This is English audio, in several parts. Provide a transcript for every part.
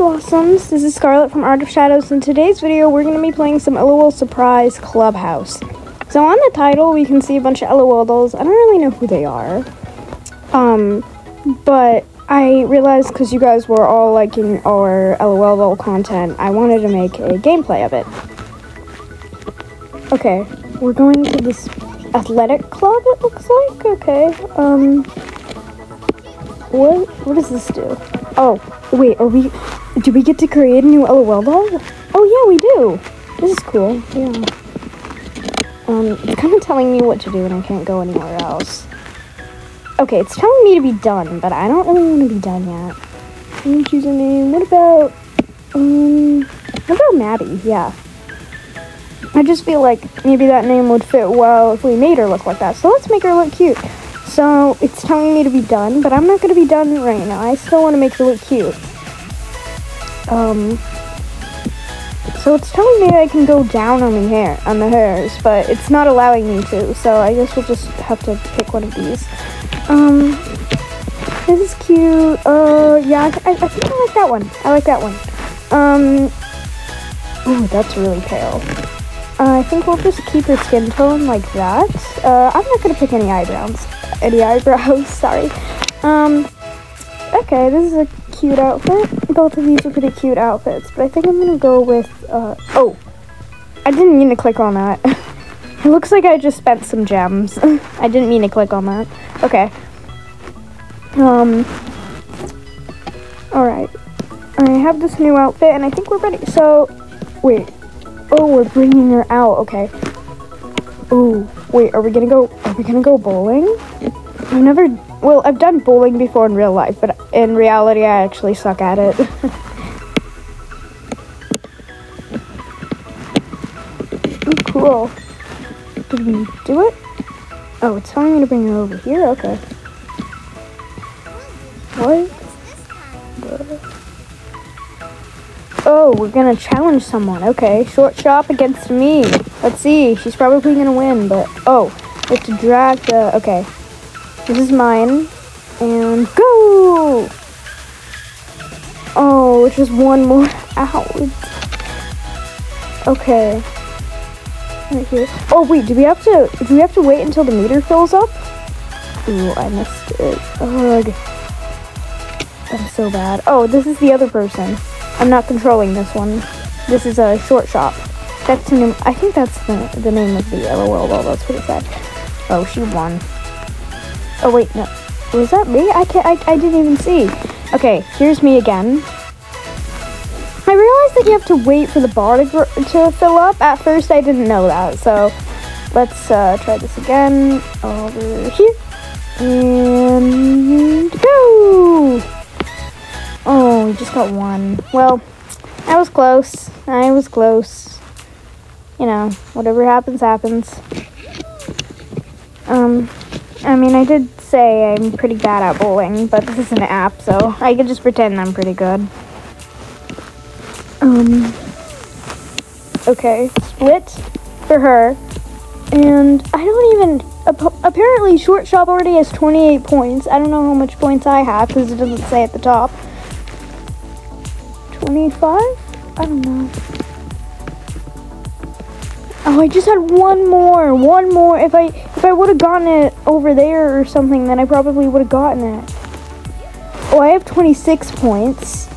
Blossoms, this is Scarlet from Art of Shadows. In today's video, we're going to be playing some LOL Surprise Clubhouse. So on the title, we can see a bunch of LOL dolls. I don't really know who they are. Um, but I realized because you guys were all liking our LOL doll content, I wanted to make a gameplay of it. Okay, we're going to this athletic club, it looks like. Okay, um, what, what does this do? Oh, wait, are we, do we get to create a new LOL doll? Oh yeah, we do. This is cool, yeah. Um, it's kind of telling me what to do and I can't go anywhere else. Okay, it's telling me to be done, but I don't really want to be done yet. Let me choose a name. What about, um, what about Maddie? Yeah. I just feel like maybe that name would fit well if we made her look like that. So let's make her look cute. So it's telling me to be done, but I'm not going to be done right now. I still want to make her look cute. Um, so it's telling me I can go down on the hair, on the hairs, but it's not allowing me to. So I guess we'll just have to pick one of these. Um, this is cute. Uh, yeah, I, I think I like that one. I like that one. Um, ooh, that's really pale. Uh, I think we'll just keep her skin tone like that. Uh, I'm not gonna pick any eyebrows. Any eyebrows, sorry. Um, okay, this is a cute outfit. Both of these are pretty cute outfits, but I think I'm gonna go with, uh, oh. I didn't mean to click on that. it looks like I just spent some gems. I didn't mean to click on that. Okay. Um, alright. I have this new outfit, and I think we're ready. So, wait. Oh, we're bringing her out. Okay. Oh, wait. Are we gonna go? Are we gonna go bowling? I've never. Well, I've done bowling before in real life, but in reality, I actually suck at it. oh, cool. Did we do it? Oh, it's telling me to bring her over here. Okay. What? Oh, we're gonna challenge someone. Okay, short shop against me. Let's see. She's probably gonna win, but oh, we have to drag the. Okay, this is mine, and go. Oh, just one more out. Okay. Right here. Oh wait, do we have to? Do we have to wait until the meter fills up? Ooh, I missed it. Ugh. That's so bad. Oh, this is the other person. I'm not controlling this one. This is a short shop. That's the name. I think that's the, the name of the LOL. Well, that's pretty sad. Oh, she won. Oh wait, no. Was that me? I can't. I, I didn't even see. Okay, here's me again. I realized that you have to wait for the bar to, to fill up. At first, I didn't know that. So let's uh, try this again. Over here. And go! Oh, we just got one. Well, I was close. I was close. You know, whatever happens, happens. Um, I mean, I did say I'm pretty bad at bowling, but this is an app, so I can just pretend I'm pretty good. Um, okay, split for her. And I don't even, apparently Short Shop already has 28 points. I don't know how much points I have because it doesn't say at the top. 25? I don't know. Oh, I just had one more. One more. If I if I would have gotten it over there or something, then I probably would have gotten it. Oh, I have 26 points.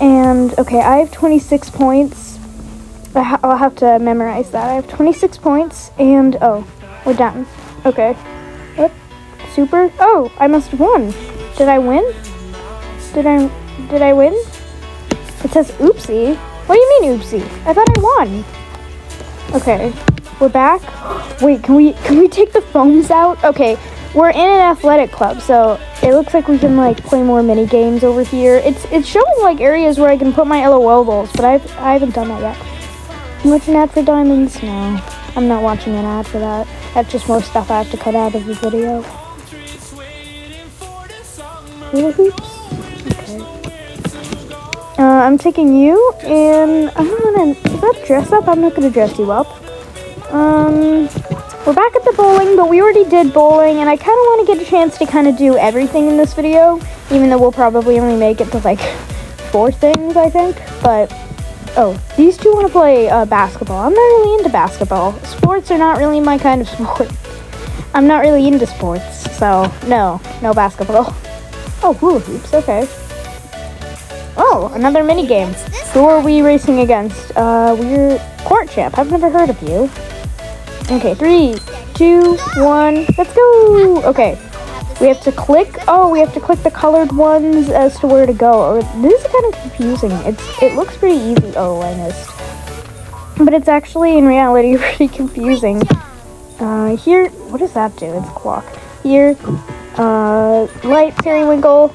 And, okay, I have 26 points. Ha I'll have to memorize that. I have 26 points, and, oh, we're done. Okay. What? Super? Oh, I must have won. Did I win? Did I, did I win? It says oopsie. What do you mean oopsie? I thought I won. Okay, we're back. Wait, can we can we take the phones out? Okay, we're in an athletic club, so it looks like we can like play more mini games over here. It's it's showing like areas where I can put my LOL balls, but I've I haven't done that yet. Watch an ad for diamonds? No, I'm not watching an ad for that. That's just more stuff I have to cut out of the video. Hoops. Uh, I'm taking you, and I'm gonna. Is that dress up? I'm not gonna dress you up. Um, we're back at the bowling, but we already did bowling, and I kind of want to get a chance to kind of do everything in this video, even though we'll probably only make it to like four things, I think. But oh, these two want to play uh, basketball. I'm not really into basketball. Sports are not really my kind of sport. I'm not really into sports, so no, no basketball. Oh, hula. Okay. Oh, another mini game. Who are we racing against? Uh, we're Court Champ. I've never heard of you. Okay, three, two, one, let's go! Okay, we have to click, oh, we have to click the colored ones as to where to go. This is kind of confusing. It's It looks pretty easy. Oh, I missed. But it's actually, in reality, pretty confusing. Uh, here, what does that do? It's clock. Here, uh, light periwinkle,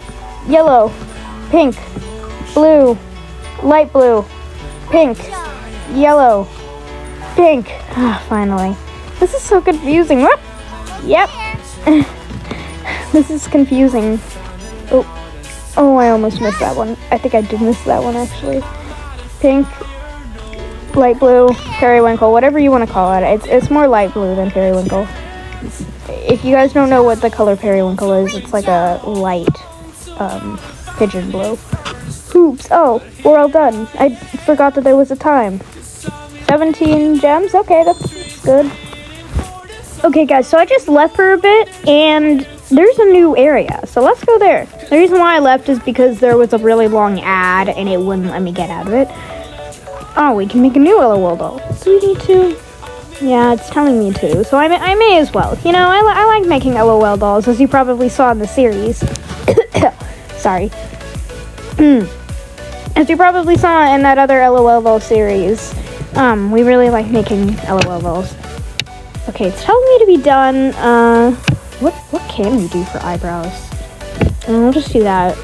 yellow, pink, blue, light blue, pink, yellow, pink. Ah, finally. This is so confusing. What? Yep. this is confusing. Oh. Oh, I almost missed that one. I think I did miss that one, actually. Pink, light blue, periwinkle, whatever you want to call it. It's, it's more light blue than periwinkle. If you guys don't know what the color periwinkle is, it's like a light um, pigeon blue. Oops. Oh, we're all done. I forgot that there was a time. 17 gems? Okay, that's good. Okay, guys, so I just left for a bit, and there's a new area. So let's go there. The reason why I left is because there was a really long ad, and it wouldn't let me get out of it. Oh, we can make a new LOL doll. Do we need to? Yeah, it's telling me to, so I may, I may as well. You know, I, I like making LOL dolls, as you probably saw in the series. Sorry. Hmm. as you probably saw in that other LOL doll series, um, we really like making LOL. Okay, it's telling me to be done. Uh, what what can we do for eyebrows? And we'll just do that.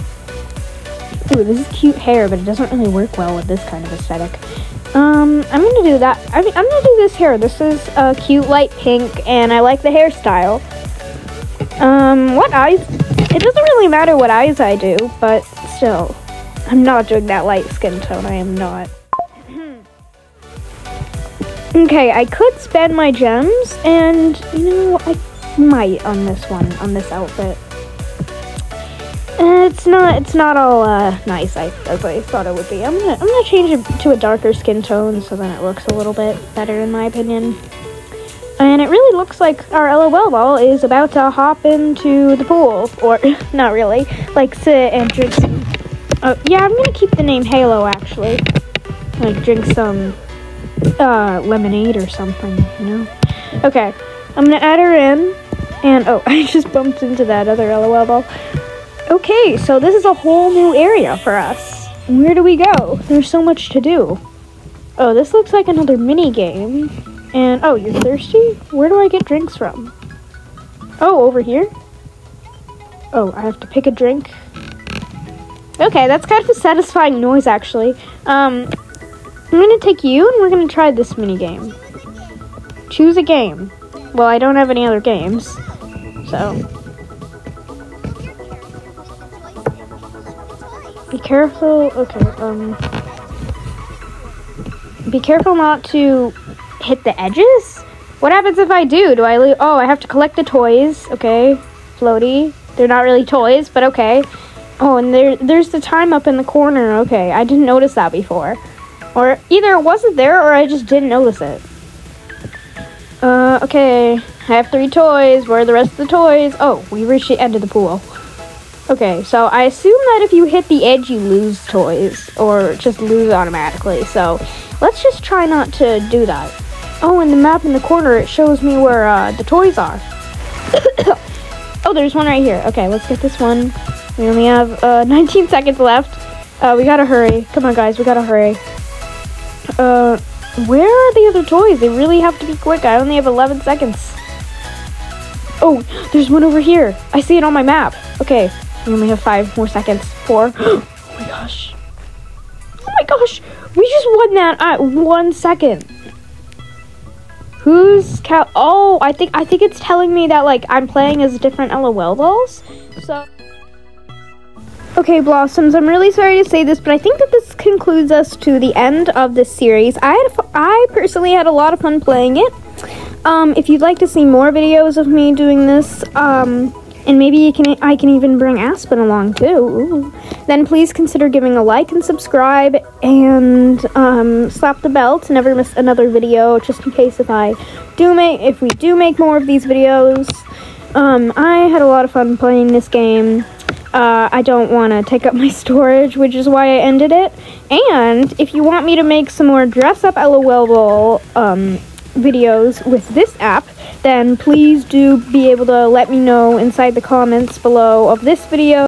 Ooh, this is cute hair, but it doesn't really work well with this kind of aesthetic. Um, I'm gonna do that. I mean, I'm gonna do this hair. This is a cute light pink, and I like the hairstyle. Um, what eyes? It doesn't really matter what eyes I do, but still, I'm not doing that light skin tone. I am not. Okay, I could spend my gems, and, you know, I might on this one, on this outfit. It's not, it's not all, uh, nice I, as I thought it would be. I'm gonna, I'm gonna change it to a darker skin tone so then it looks a little bit better in my opinion. And it really looks like our LOL ball is about to hop into the pool. Or, not really, like sit and drink some, uh, yeah, I'm gonna keep the name Halo, actually. Like, drink some uh, lemonade or something, you know? Okay, I'm gonna add her in, and oh, I just bumped into that other LOL ball. Okay, so this is a whole new area for us. Where do we go? There's so much to do. Oh, this looks like another mini game. And, oh, you're thirsty? Where do I get drinks from? Oh, over here? Oh, I have to pick a drink. Okay, that's kind of a satisfying noise, actually. Um, I'm gonna take you and we're gonna try this mini game. Choose a game. Well, I don't have any other games, so. Be careful. Okay, um. Be careful not to hit the edges? What happens if I do? Do I lose? Oh, I have to collect the toys. Okay. Floaty. They're not really toys, but okay. Oh, and there, there's the time up in the corner. Okay, I didn't notice that before. Or either it wasn't there or I just didn't notice it. Uh, okay. I have three toys. Where are the rest of the toys? Oh, we reached the end of the pool. Okay, so I assume that if you hit the edge, you lose toys. Or just lose automatically. So, let's just try not to do that. Oh, in the map in the corner, it shows me where uh, the toys are. oh, there's one right here. Okay, let's get this one. We only have uh, 19 seconds left. Uh, we gotta hurry. Come on, guys, we gotta hurry. Uh, where are the other toys? They really have to be quick. I only have 11 seconds. Oh, there's one over here. I see it on my map. Okay, we only have five more seconds. Four. Oh my gosh. Oh my gosh. We just won that at one second. Who's cal- Oh, I think I think it's telling me that like I'm playing as different LOL dolls. So. Okay, Blossoms, I'm really sorry to say this, but I think that this concludes us to the end of this series. I had, I personally had a lot of fun playing it. Um, if you'd like to see more videos of me doing this, um, and maybe you can I can even bring Aspen along too. Then please consider giving a like and subscribe, and um, slap the bell to never miss another video, just in case if I do make if we do make more of these videos. Um, I had a lot of fun playing this game. Uh, I don't want to take up my storage, which is why I ended it. And if you want me to make some more dress up LOL um, videos with this app, then please do be able to let me know inside the comments below of this video.